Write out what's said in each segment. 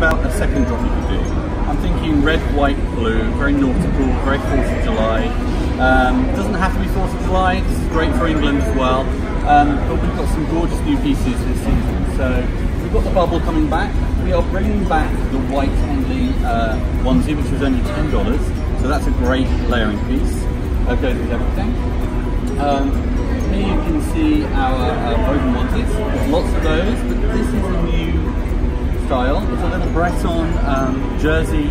about a second drop you could do. I'm thinking red, white, blue, very nautical, very 4th of July. Um, doesn't have to be 4th of July, this is great for England as well. Um, but we've got some gorgeous new pieces this season. So we've got the bubble coming back. We are bringing back the white Henley uh, onesie, which was only $10. So that's a great layering piece. That goes with everything. Um, here you can see our uh, woven onesies. There's lots of those, but this is a new style. It's a little Breton um, jersey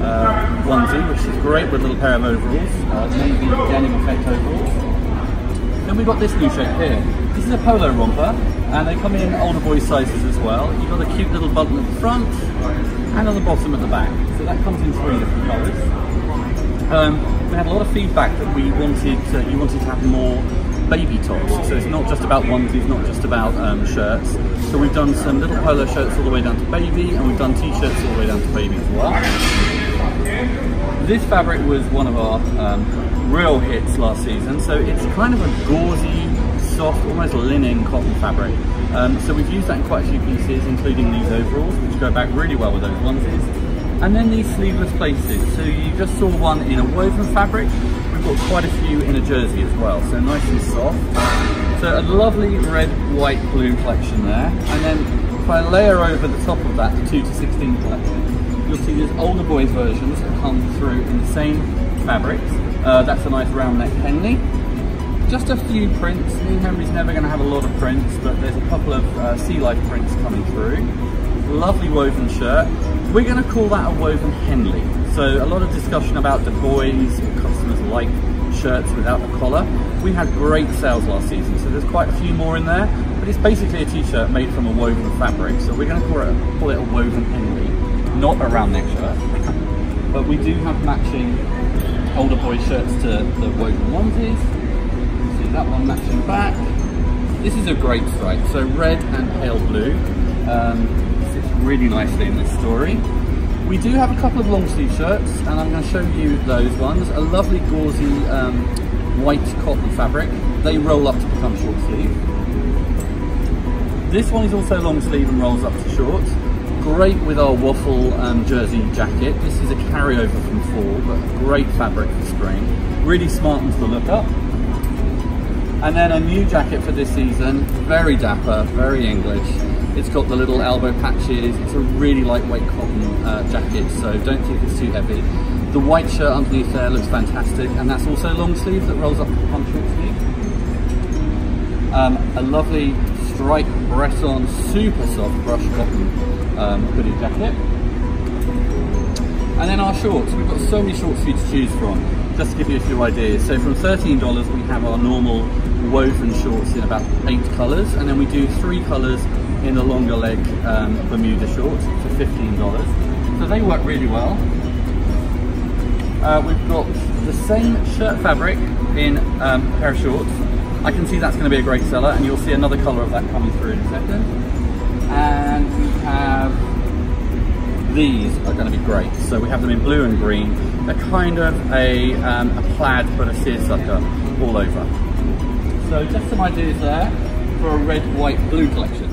uh, onesie, which is great with a little pair of overalls, uh, maybe denim effect overalls. Then we've got this new shape here. This is a polo romper, and they come in older boy sizes as well. You've got a cute little button at the front, and on the bottom at the back. So that comes in three different colours. Um, we had a lot of feedback that we wanted, to, you wanted to have more baby tops. So it's not just about onesies, not just about um, shirts. So we've done some little polo shirts all the way down to baby, and we've done t-shirts all the way down to baby as well. This fabric was one of our um, real hits last season. So it's kind of a gauzy, soft, almost linen cotton fabric. Um, so we've used that in quite a few pieces, including these overalls, which go back really well with those onesies. And then these sleeveless places. So you just saw one in a woven fabric. We've got quite a few in a jersey as well. So nice and soft. So a lovely red, white, blue collection there. And then if I layer over the top of that the 2 to 16 collection, you'll see there's older boys versions that come through in the same fabrics. Uh, that's a nice round neck Henley. Just a few prints. And Henry's never going to have a lot of prints, but there's a couple of uh, sea life prints coming through. Lovely woven shirt. We're going to call that a woven Henley. So a lot of discussion about the boys, like shirts without the collar. We had great sales last season, so there's quite a few more in there, but it's basically a t-shirt made from a woven fabric. So we're going to call it, call it a woven Henley not a round neck shirt, but we do have matching older boy shirts to the woven onesies. See that one matching back. This is a great stripe, so red and pale blue. Um, sits really nicely in this story. We do have a couple of long sleeve shirts, and I'm going to show you those ones. A lovely gauzy um, white cotton fabric. They roll up to become short sleeve. This one is also long sleeve and rolls up to short great with our waffle um, jersey jacket. This is a carryover from fall, but great fabric for spring. Really smartens the look up. And then a new jacket for this season, very dapper, very English. It's got the little elbow patches. It's a really lightweight cotton uh, jacket, so don't think it's too heavy. The white shirt underneath there looks fantastic, and that's also long sleeve that rolls up the short sleeve. Um, a lovely striped Breton, super soft brush cotton um, hooded jacket. And then our shorts, we've got so many shorts for you to choose from. Just to give you a few ideas. So from $13, we have our normal woven shorts in about eight colors. And then we do three colors in the longer leg um, Bermuda shorts for $15. So they work really well. Uh, we've got the same shirt fabric in um, a pair of shorts. I can see that's going to be a great seller and you'll see another colour of that coming through in a second and we have these are going to be great. So we have them in blue and green. They're kind of a, um, a plaid but a seersucker all over. So just some ideas there for a red, white, blue collection.